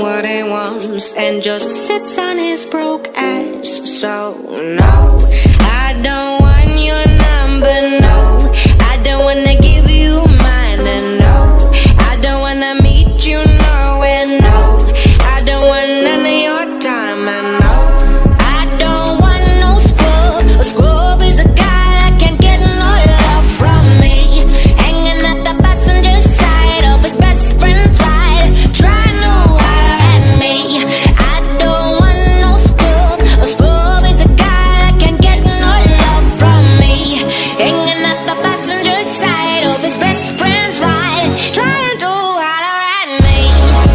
what he wants and just sits on his broke ass. So, no.